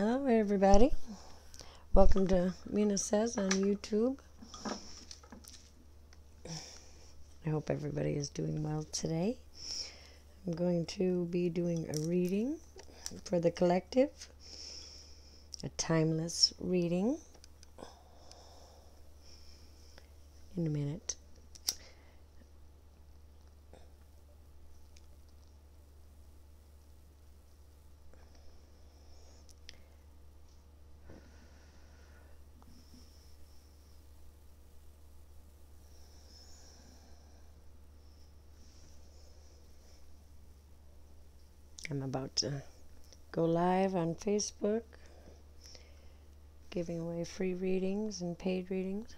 Hello, everybody. Welcome to Meena Says on YouTube. I hope everybody is doing well today. I'm going to be doing a reading for the collective, a timeless reading in a minute. I'm about to go live on Facebook, giving away free readings and paid readings.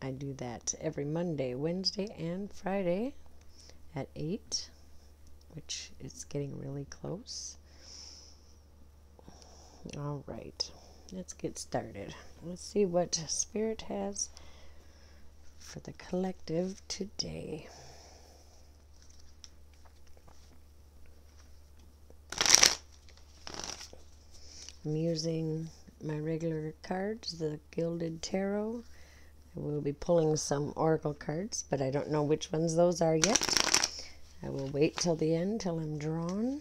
I do that every Monday, Wednesday, and Friday at 8, which is getting really close. All right let's get started. Let's see what Spirit has for the collective today. I'm using my regular cards, the Gilded Tarot. I will be pulling some Oracle cards, but I don't know which ones those are yet. I will wait till the end, till I'm drawn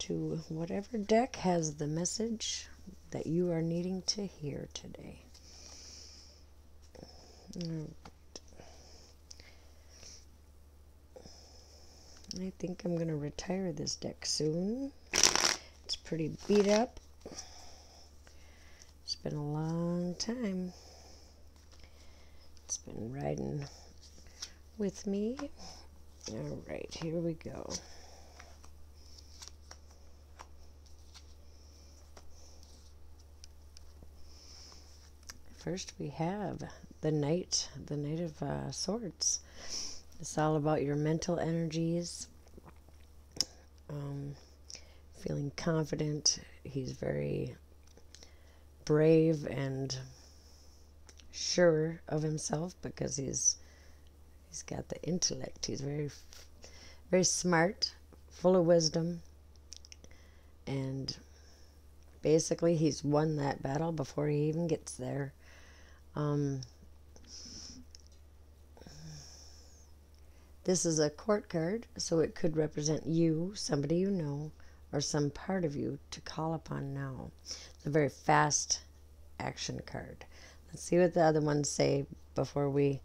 to whatever deck has the message that you are needing to hear today. I think I'm going to retire this deck soon. It's pretty beat up. It's been a long time. It's been riding with me. All right, here we go. First, we have the Knight, the Knight of uh, Swords. It's all about your mental energies, um, feeling confident. He's very brave and sure of himself because he's he's got the intellect. He's very very smart, full of wisdom, and basically he's won that battle before he even gets there. Um, this is a court card, so it could represent you, somebody you know, or some part of you to call upon now. It's a very fast action card. Let's see what the other ones say before we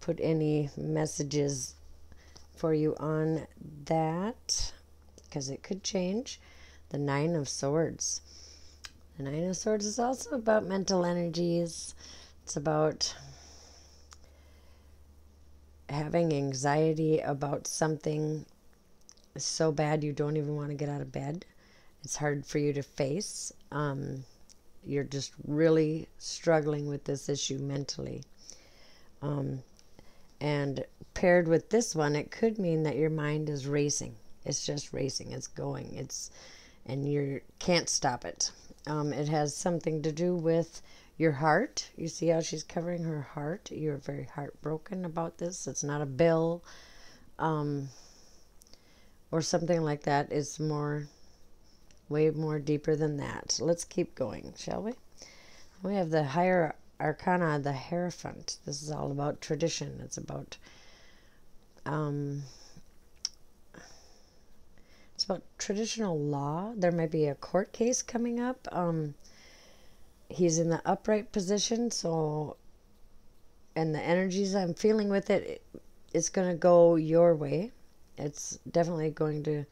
put any messages for you on that, because it could change. The Nine of Swords. The Nine of Swords is also about mental energies. It's about having anxiety about something so bad you don't even want to get out of bed. It's hard for you to face. Um, you're just really struggling with this issue mentally. Um, and paired with this one, it could mean that your mind is racing. It's just racing. It's going. It's and you can't stop it. Um, it has something to do with your heart. You see how she's covering her heart? You're very heartbroken about this. It's not a bill um, or something like that. It's more, way more deeper than that. let's keep going, shall we? We have the higher arcana, the Hierophant. This is all about tradition. It's about um, it's about traditional law. There might be a court case coming up. Um, he's in the upright position, so and the energies I'm feeling with it, it's going to go your way. It's definitely going to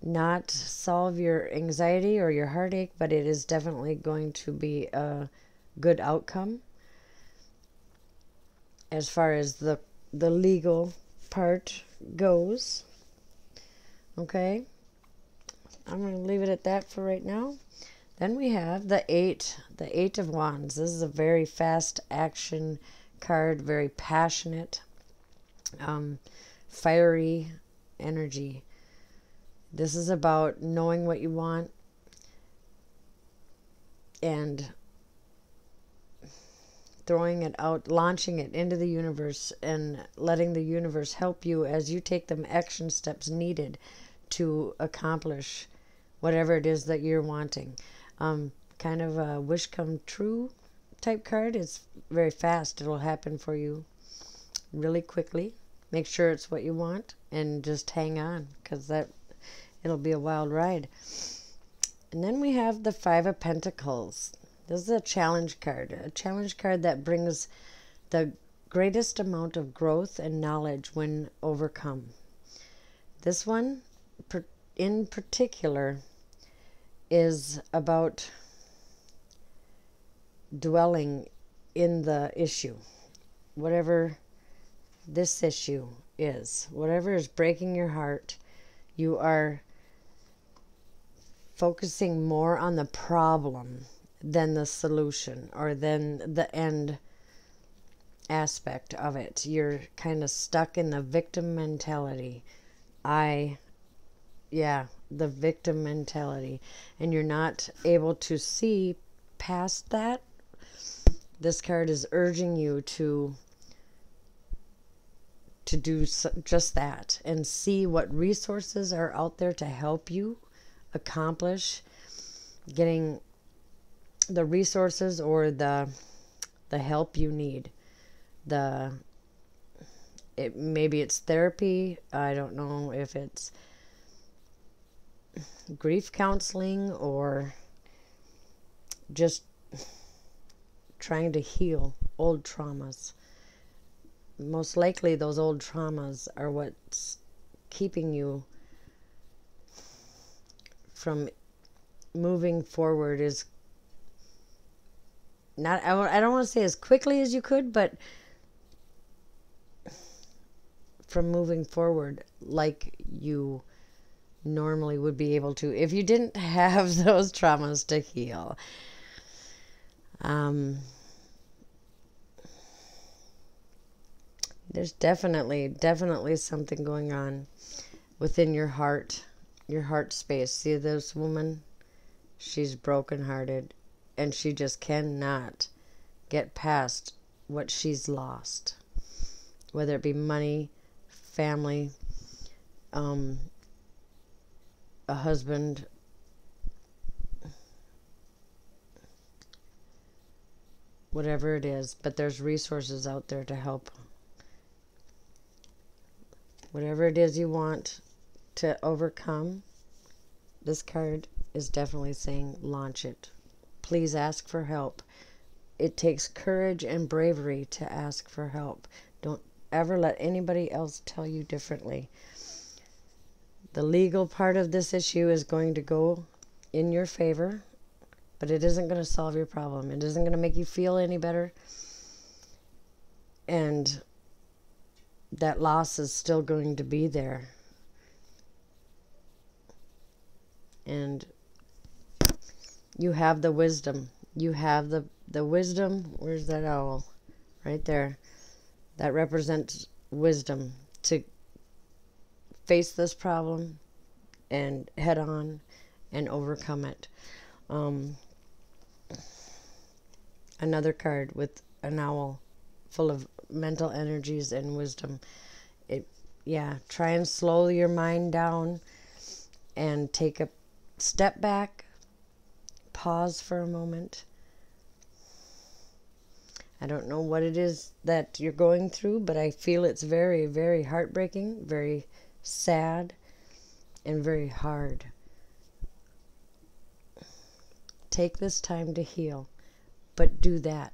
not solve your anxiety or your heartache, but it is definitely going to be a good outcome as far as the the legal part goes. Okay. I'm going to leave it at that for right now. Then we have the eight, the eight of wands. This is a very fast action card, very passionate, um, fiery energy. This is about knowing what you want and throwing it out, launching it into the universe, and letting the universe help you as you take the action steps needed to accomplish whatever it is that you're wanting. Um, kind of a wish come true type card. It's very fast, it'll happen for you really quickly. Make sure it's what you want and just hang on because that it'll be a wild ride. And then we have the Five of Pentacles. This is a challenge card, a challenge card that brings the greatest amount of growth and knowledge when overcome. This one, in particular, is about dwelling in the issue, whatever this issue is, whatever is breaking your heart, you are focusing more on the problem than the solution or than the end aspect of it. You're kind of stuck in the victim mentality. I, yeah, the victim mentality. And you're not able to see past that. This card is urging you to to do just that and see what resources are out there to help you accomplish getting the resources or the the help you need. The it maybe it's therapy. I don't know if it's grief counseling or just trying to heal old traumas. Most likely those old traumas are what's keeping you from moving forward is not I, I don't want to say as quickly as you could but from moving forward like you normally would be able to if you didn't have those traumas to heal. Um, there's definitely definitely something going on within your heart your heart space. See this woman? She's brokenhearted and she just cannot get past what she's lost, whether it be money, family, um, a husband, whatever it is, but there's resources out there to help. Whatever it is you want to overcome, this card is definitely saying launch it please ask for help. It takes courage and bravery to ask for help. Don't ever let anybody else tell you differently. The legal part of this issue is going to go in your favor, but it isn't going to solve your problem. It isn't going to make you feel any better. And that loss is still going to be there. And you have the wisdom. You have the the wisdom. Where's that owl? Right there. That represents wisdom to face this problem and head on and overcome it. Um, another card with an owl full of mental energies and wisdom. It yeah, try and slow your mind down and take a step back pause for a moment. I don't know what it is that you're going through, but I feel it's very, very heartbreaking, very sad, and very hard. Take this time to heal, but do that.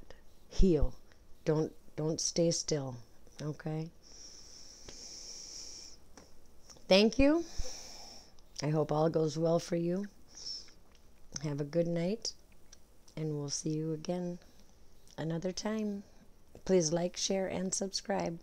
Heal. Don't don't stay still. Okay? Thank you. I hope all goes well for you. Have a good night, and we'll see you again another time. Please like, share, and subscribe.